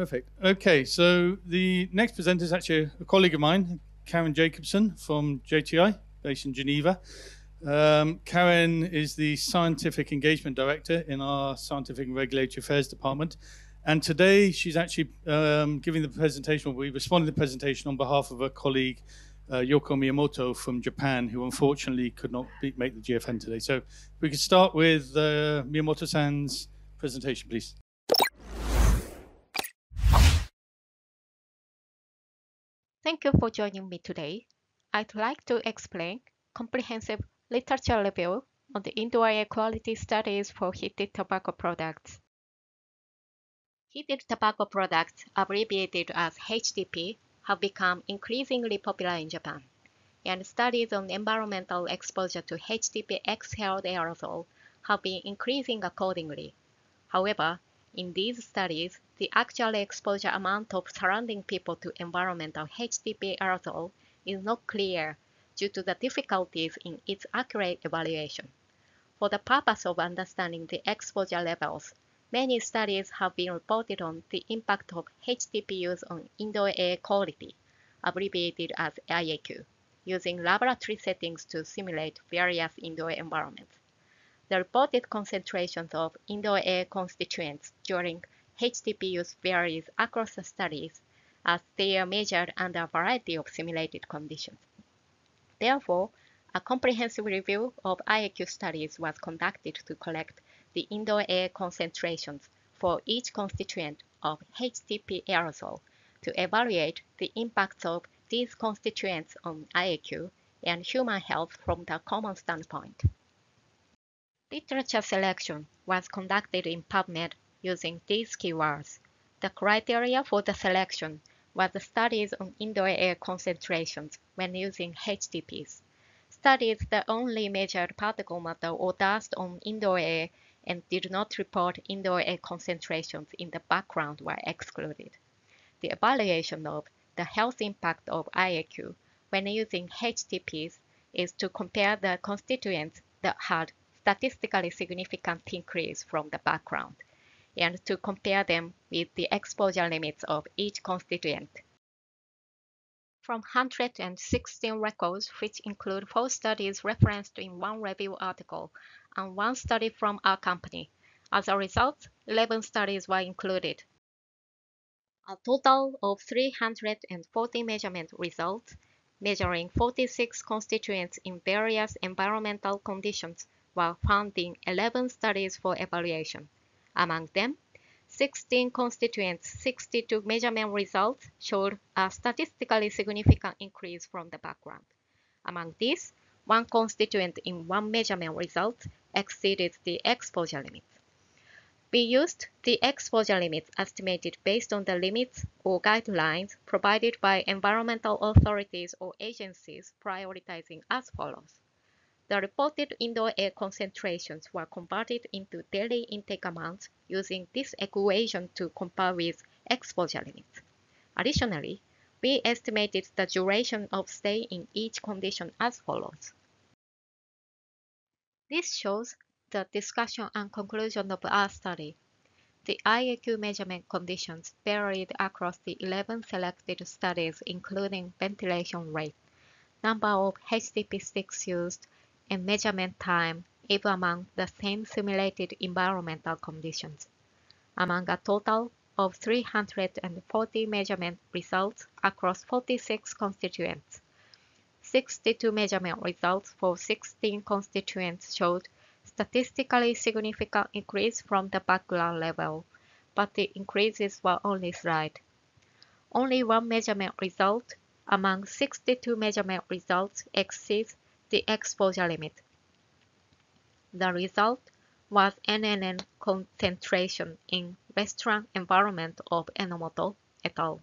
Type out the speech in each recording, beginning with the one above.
Perfect. Okay, so the next presenter is actually a colleague of mine, Karin Jacobson from JTI, based in Geneva. Um, Karin is the Scientific Engagement Director in our Scientific and Regulatory Affairs Department. And today she's actually um, giving the presentation, we responded to the presentation on behalf of a colleague, uh, Yoko Miyamoto from Japan, who unfortunately could not be, make the GFN today. So we could start with uh, Miyamoto-san's presentation, please. Thank you for joining me today. I'd like to explain comprehensive literature review on the indoor air quality studies for heated tobacco products. Heated tobacco products, abbreviated as HTP, have become increasingly popular in Japan, and studies on environmental exposure to HTP exhaled aerosol have been increasing accordingly. However, in these studies, the actual exposure amount of surrounding people to environmental HTP aerosol is not clear due to the difficulties in its accurate evaluation. For the purpose of understanding the exposure levels, many studies have been reported on the impact of HTP use on indoor air quality, abbreviated as IAQ, using laboratory settings to simulate various indoor environments. The reported concentrations of indoor air constituents during HTP use varies across the studies as they are measured under a variety of simulated conditions. Therefore, a comprehensive review of IAQ studies was conducted to collect the indoor air concentrations for each constituent of HTP aerosol to evaluate the impacts of these constituents on IAQ and human health from the common standpoint. Literature selection was conducted in PubMed using these keywords. The criteria for the selection was the studies on indoor air concentrations when using HTPs. Studies that only measured particle matter or dust on indoor air and did not report indoor air concentrations in the background were excluded. The evaluation of the health impact of IAQ when using HTPs is to compare the constituents that had statistically significant increase from the background, and to compare them with the exposure limits of each constituent. From 116 records, which include four studies referenced in one review article and one study from our company, as a result, 11 studies were included. A total of 340 measurement results, measuring 46 constituents in various environmental conditions were found in 11 studies for evaluation. Among them, 16 constituents, 62 measurement results showed a statistically significant increase from the background. Among these, one constituent in one measurement result exceeded the exposure limit. We used the exposure limits estimated based on the limits or guidelines provided by environmental authorities or agencies prioritizing as follows. The reported indoor air concentrations were converted into daily intake amounts using this equation to compare with exposure limits. Additionally, we estimated the duration of stay in each condition as follows. This shows the discussion and conclusion of our study. The IAQ measurement conditions varied across the 11 selected studies including ventilation rate, number of HTP sticks used, and measurement time even among the same simulated environmental conditions. Among a total of 340 measurement results across 46 constituents, 62 measurement results for 16 constituents showed statistically significant increase from the background level, but the increases were only slight. Only one measurement result among 62 measurement results exceeds the exposure limit. The result was NNN concentration in restaurant environment of Enomoto et al.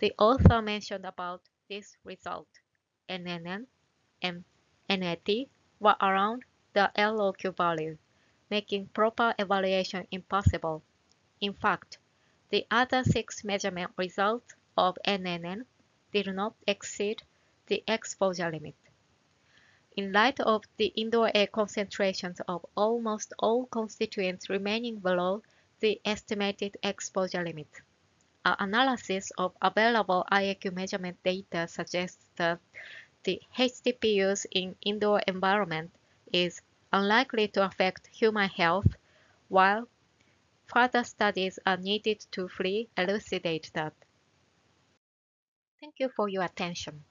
The author mentioned about this result. NNN and NAT were around the LOQ value, making proper evaluation impossible. In fact, the other six measurement results of NNN did not exceed the exposure limit. In light of the indoor air concentrations of almost all constituents remaining below the estimated exposure limit, Our analysis of available IAQ measurement data suggests that the HTP use in indoor environment is unlikely to affect human health, while further studies are needed to fully elucidate that. Thank you for your attention.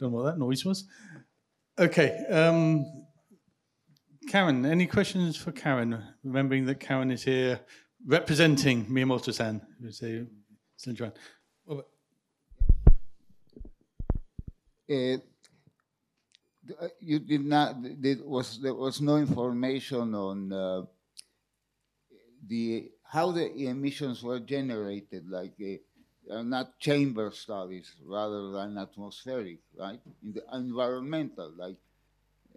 Don't know what that noise was. Okay. Um, Karin, any questions for Karin? Remembering that Karin is here representing Miyamoto-san, who's a Sindran. Uh, you did not. There was there was no information on uh, the how the emissions were generated, like uh, not chamber studies rather than atmospheric, right? In the environmental, like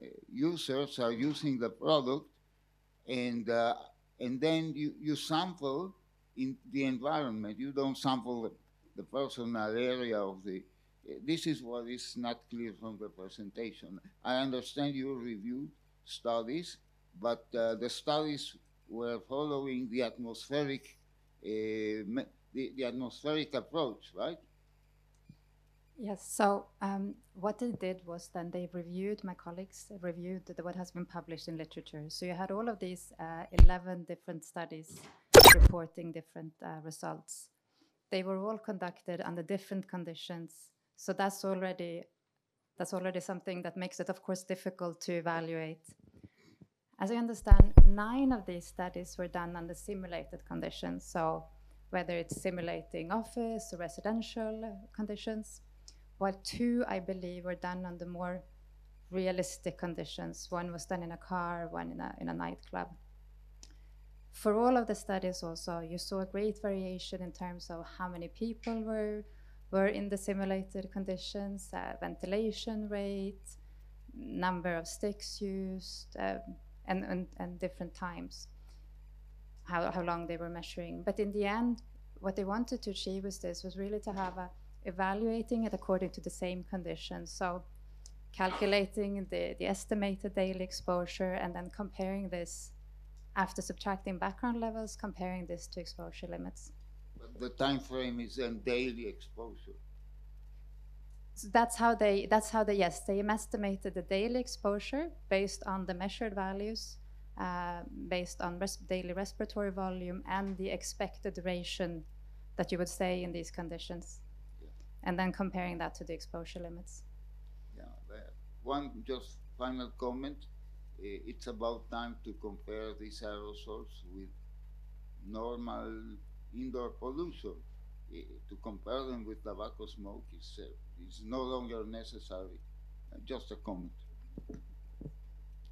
uh, users are using the product, and uh, and then you you sample in the environment. You don't sample the, the personal area of the this is what is not clear from the presentation. I understand you reviewed studies, but uh, the studies were following the atmospheric, uh, the, the, atmospheric approach, right? Yes, so um, what they did was then they reviewed, my colleagues reviewed the, what has been published in literature. So you had all of these uh, 11 different studies reporting different uh, results. They were all conducted under different conditions so that's already that's already something that makes it, of course, difficult to evaluate. As I understand, nine of these studies were done under simulated conditions. So whether it's simulating office or residential conditions, while two, I believe, were done under more realistic conditions. One was done in a car, one in a, in a nightclub. For all of the studies also, you saw a great variation in terms of how many people were were in the simulated conditions, uh, ventilation rate, number of sticks used, uh, and, and, and, different times, how, how long they were measuring. But in the end, what they wanted to achieve with this was really to have a evaluating it according to the same conditions. So calculating the, the estimated daily exposure and then comparing this after subtracting background levels, comparing this to exposure limits the time frame is then daily exposure. So that's how they that's how they yes they estimated the daily exposure based on the measured values based on res daily respiratory volume and the expected duration that you would stay in these conditions yeah. and then comparing that to the exposure limits yeah one just final comment it's about time to compare these aerosols with normal indoor pollution. Uh, to compare them with tobacco smoke is, uh, is no longer necessary. Uh, just a comment.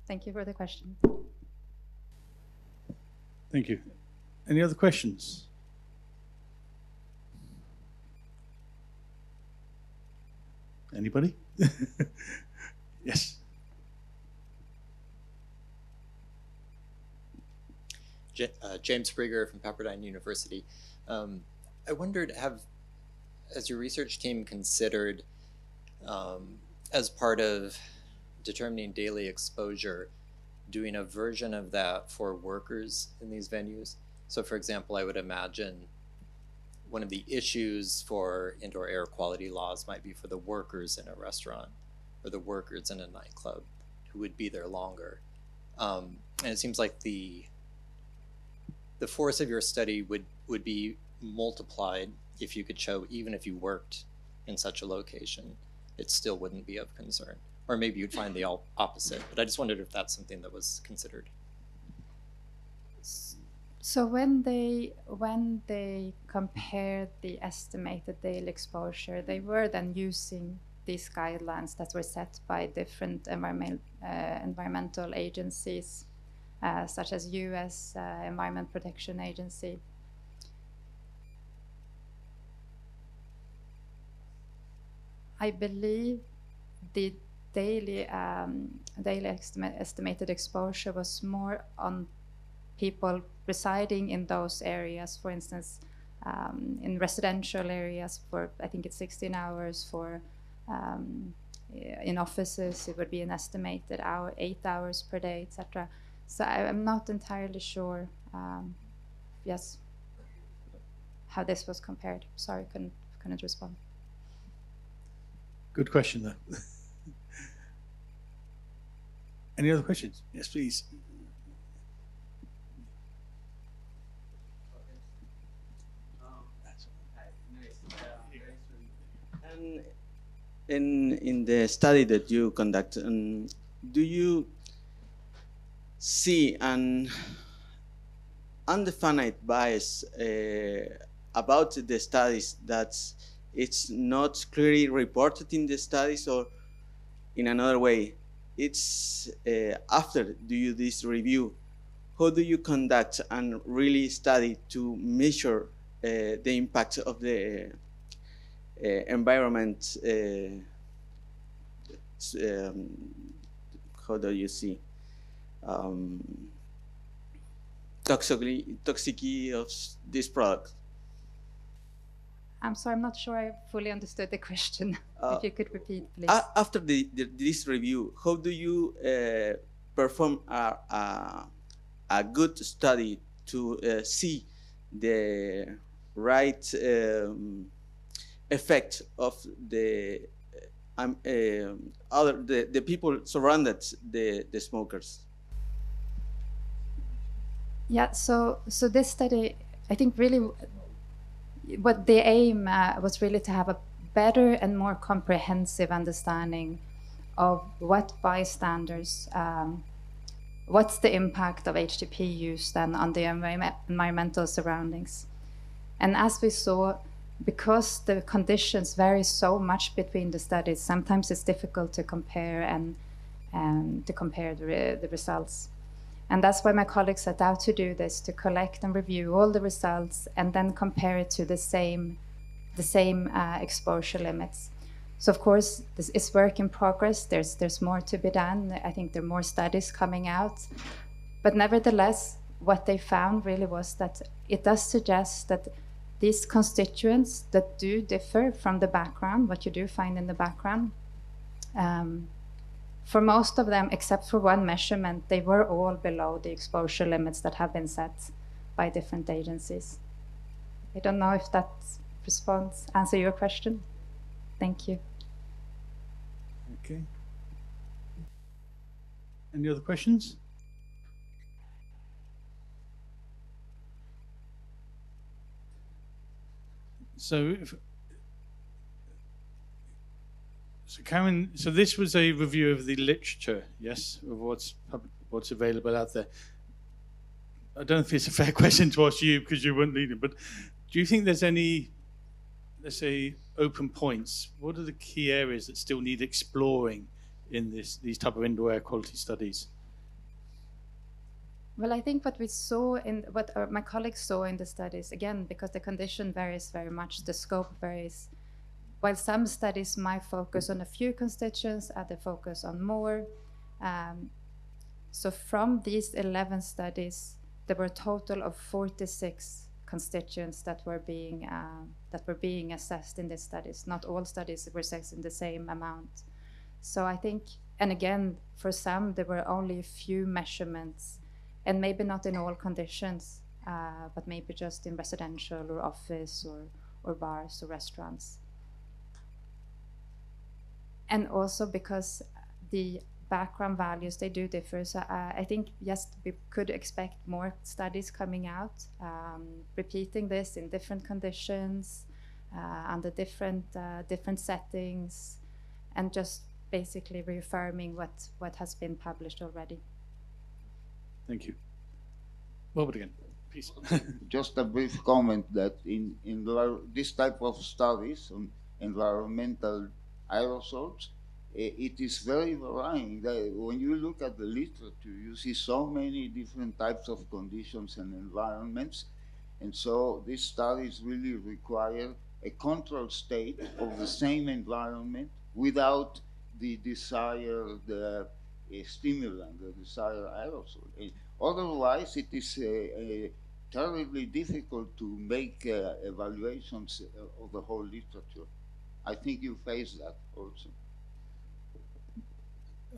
Thank you for the question. Thank you. Any other questions? Anybody? yes. J uh, James Prieger from Pepperdine University. Um, I wondered, have as your research team considered, um, as part of determining daily exposure, doing a version of that for workers in these venues? So, for example, I would imagine one of the issues for indoor air quality laws might be for the workers in a restaurant or the workers in a nightclub who would be there longer. Um, and it seems like the the force of your study would would be multiplied if you could show even if you worked in such a location, it still wouldn't be of concern. Or maybe you'd find the opposite. But I just wondered if that's something that was considered. So when they when they compared the estimated daily exposure, they were then using these guidelines that were set by different environment, uh, environmental agencies uh, such as U.S. Uh, Environment Protection Agency. I believe the daily um, daily estima estimated exposure was more on people residing in those areas. For instance, um, in residential areas, for I think it's 16 hours. For um, in offices, it would be an estimated hour, eight hours per day, etc. So I, am not entirely sure um, yes, how this was compared. Sorry, couldn't couldn't respond. Good question, though. Any other questions? Yes, please. And in in the study that you conduct, um, do you see an undefined bias uh, about the studies that it's not clearly reported in the studies, or in another way, it's uh, after do you this review, how do you conduct and really study to measure uh, the impact of the uh, environment? uh, um, how do you see? Um, toxicity, toxicity of this product. I'm sorry, I'm not sure I fully understood the question. Uh, if you could repeat, please. After the, the, this review, how do you uh, perform a, a, a good study to uh, see the right um, effect of the um, um other the, the people surrounded the, the smokers? Yeah, so so this study, I think really what the aim uh, was really to have a better and more comprehensive understanding of what bystanders, um, what's the impact of HTP use then on the envi- environmental surroundings. And as we saw, because the conditions vary so much between the studies, sometimes it's difficult to compare and, and to compare the, the results. And that's why my colleagues set out to do this, to collect and review all the results and then compare it to the same, the same uh, exposure limits. So of course, this is work in progress. There's, there's more to be done. I think there are more studies coming out. But nevertheless, what they found really was that it does suggest that these constituents that do differ from the background, what you do find in the background, um, for most of them, except for one measurement, they were all below the exposure limits that have been set by different agencies. I don't know if that response answer your question. Thank you. Okay. Any other questions? So, if, so Karin, so this was a review of the literature, yes, of what's what's available out there. I don't know if it's a fair question to ask you because you weren't leading, but do you think there's any let's say open points what are the key areas that still need exploring in this these type of indoor air quality studies Well, I think what we saw in what uh, my colleagues saw in the studies, again, because the condition varies very much, the scope varies. While some studies might focus on a few constituents, other focus on more. Um, so from these 11 studies, there were a total of 46 constituents that were being uh, that were being assessed in these studies. Not all studies were assessed in the same amount. So I think, and again, for some, there were only a few measurements and maybe not in all conditions, uh, but maybe just in residential or office or, or bars or restaurants. And also because the background values they do differ. So uh, I think yes, we could expect more studies coming out, um, repeating this in different conditions, uh, under different uh, different settings, and just basically reaffirming what what has been published already. thank you Norbert again please Just a brief comment that in, in this type of studies on environmental aerosols, it is very varying. When you look at the literature, you see so many different types of conditions and environments. And so these studies really require a control state of the same environment without the desired uh, eh, stimulant, the desired aerosol. Eh, Otherwise, it is terribly difficult to make evaluations of the whole literature. I think you face that also.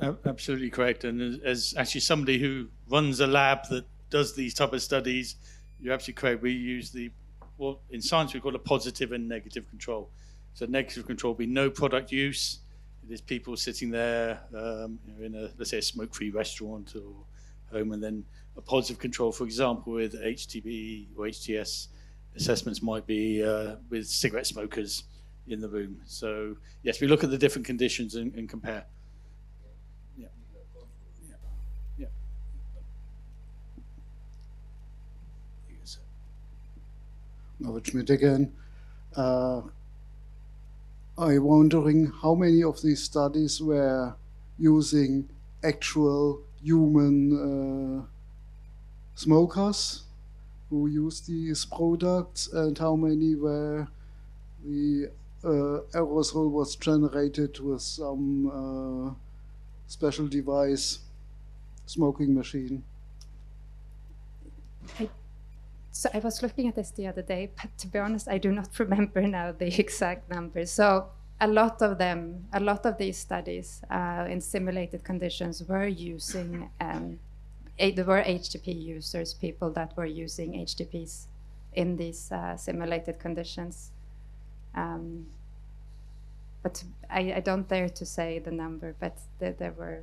Absolutely correct and as, actually somebody who runs a lab that does these type of studies, you're absolutely correct. We use the what in science we call a positive and negative control. So negative control would be no product use. There's people sitting there um, in a let's say a smoke-free restaurant or home, and then a positive control, for example, with HTP or HTS assessments might be uh, with cigarette smokers in the room. So yes, we look at the different conditions and, and compare. Yeah. Yeah. Yeah. Yes. Norbert Schmidt again. Uh, I'm wondering how many of these studies were using actual human uh, smokers who used these products and how many were the uh, aerosol was generated with some uh, special device, smoking machine. So I was looking at this the other day, but to be honest, I do not remember now the exact numbers. So a lot of them, a lot of these studies uh, in simulated conditions were using, um, there were HTP users, people that were using HTPs in these uh, simulated conditions. Um, but I, I, don't dare to say the number, but there, there were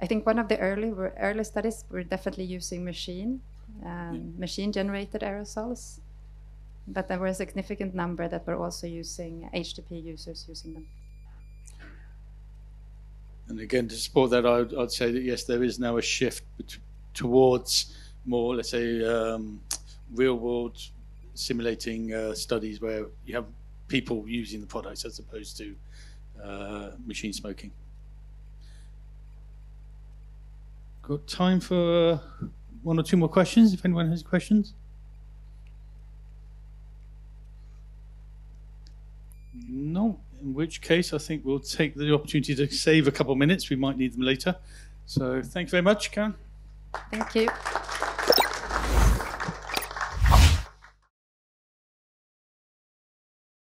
I think one of the early early studies were definitely using machine um, yeah. machine generated aerosols, but there were a significant number that were also using HTP users using them. And again, to support that, I'd, I'd say that yes, there is now a shift towards more, let's say, um, real world simulating uh, studies where you have people using the products as opposed to uh, machine smoking. Got time for uh, one or two more questions if anyone has questions. No, in which case I think we'll take the opportunity to save a couple of minutes. We might need them later. So thank you very much, Karin. Thank you.